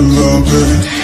love it